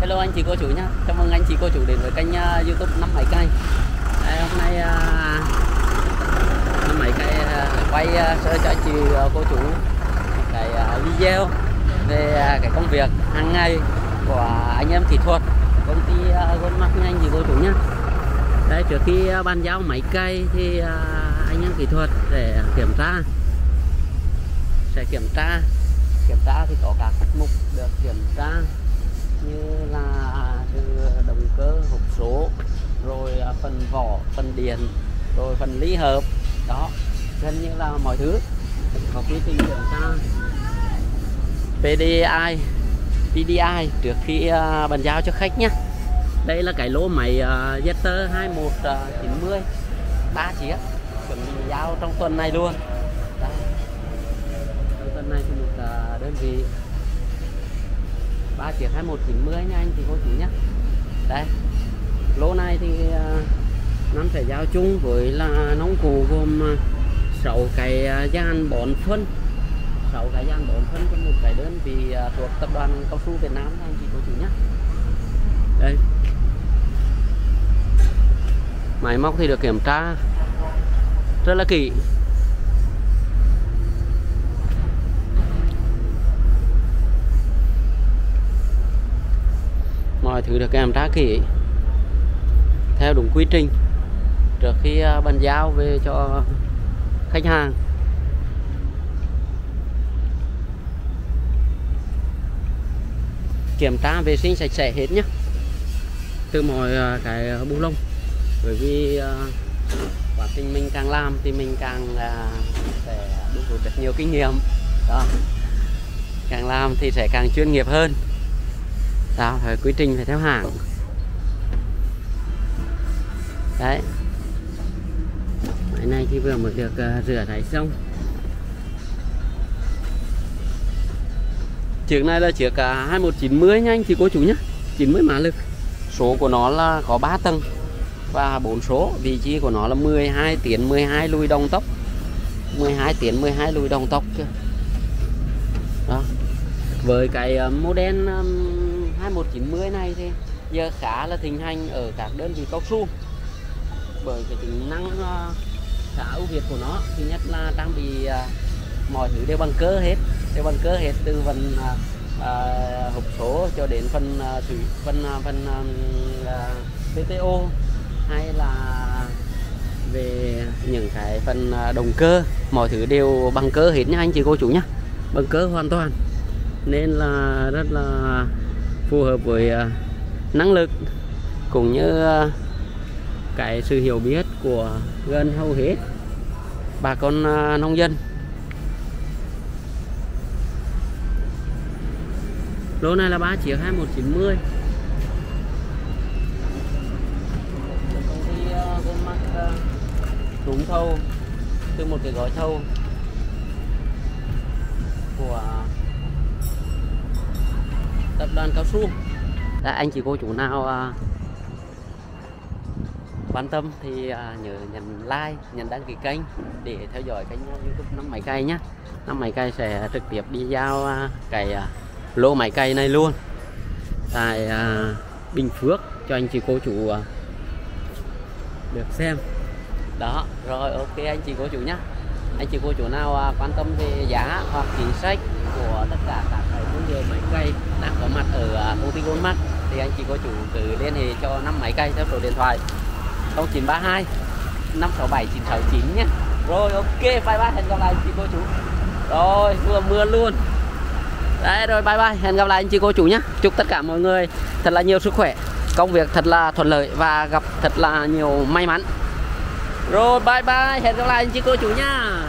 Hello anh chị cô chủ nhá. Chào mừng anh chị cô chủ đến với kênh uh, YouTube năm máy cây. À, hôm nay uh, năm bảy cây uh, quay uh, sơ cho anh chị uh, cô chủ cái uh, video về uh, cái công việc hàng ngày của anh em kỹ thuật công ty uh, Goldmark nha anh chị cô chủ nhá. Đây trước khi uh, bàn giao máy cây thì uh, anh em kỹ thuật để kiểm tra sẽ kiểm tra kiểm tra thì có các mục được kiểm tra như là à, từ động cơ hộp số rồi à, phần vỏ phần điện rồi phần ly hợp. Đó gần như là mọi thứ. Có quy trình kiểm tra PDI PDI trước khi uh, bàn giao cho khách nhé. Đây là cái lô máy uh, Jetter 2190 ba chiếc. Chuẩn bị giao trong tuần này luôn. Đây. trong tuần này thì một uh, đơn vị ba chiếc 2190 nha anh chị cô chú nhé đây. Lô này thì uh, năm sẽ giao chung với là nông cụ gồm à, uh, 6 cái à, gian bón phân. 6 cái gian bón phân trong một cái đơn vị uh, thuộc tập đoàn cao su Việt Nam nha anh chị cô chú nhé đây. Máy móc thì được kiểm tra rất là kỹ. Mọi thứ được kiểm tra kỹ theo đúng quy trình, trước khi à, bàn giao về cho khách hàng. Kiểm tra vệ sinh sạch sẽ hết nhé từ mọi à, cái bu lông. Bởi vì à, quá trình mình càng làm thì mình càng sẽ được được nhiều kinh nghiệm. Đó. Càng làm thì sẽ càng chuyên nghiệp hơn đó phải quy trình phải theo hàng đấy. Máy này thì vừa mới được uh, rửa ráy xong. Chiếc này là chiếc uh, 2190 nha anh chị cô chú nhé 90 mã lực. Số của nó là có 3 tầng và 4 số. Vị trí của nó là 12 tiến 12 lùi đồng tốc. 12 tiến 12 lùi đồng tốc đó. Với cái uh, model um, 2190 này thì giờ khá là thịnh hành ở các đơn vị cao su. Bởi cái tính năng ờ, khá ưu việt của nó thứ nhất là trang bị ờ, mọi thứ đều bằng cơ hết đều bằng cơ hết từ phần uh, hộp số cho đến phần uh, thủy phần uh, phần uh, PTO hay là về những cái phần động cơ mọi thứ đều bằng cơ hết nha anh chị cô chú nhá bằng cơ hoàn toàn. Nên là rất là phù hợp với uh, năng lực cũng như uh, cái sự hiểu biết của gần hầu hết bà con uh, nông dân. Lô này là 3 chiếc 2190 một chín mươi. Trúng thâu từ một cái gói thâu của tập đoàn cao su. Đã, anh chị cô chủ nào à, quan tâm thì à, nhớ nhấn like nhấn đăng ký kênh để theo dõi kênh youtube năm máy cây nhé năm máy cây sẽ trực tiếp đi giao à, cái à, lô máy cây này luôn. Tại à, Bình Phước cho anh chị cô chủ à, được xem. Đó rồi ok anh chị cô chủ nhé anh chị cô chủ nào à, quan tâm về giá hoặc chính sách của tất cả các cái vấn máy cây đang có mặt ở à, công ty Goldmark, thì anh chị cô chủ cứ liên hệ cho năm máy cây theo số điện thoại 0932 567 969 nhé. Rồi, ok, bye bye, hẹn gặp lại anh chị cô chủ. Rồi, vừa mưa luôn. Đấy, rồi, bye bye, hẹn gặp lại anh chị cô chủ nhé. Chúc tất cả mọi người thật là nhiều sức khỏe, công việc thật là thuận lợi và gặp thật là nhiều may mắn rồi bye bye hẹn gặp lại anh chị cô chủ nha.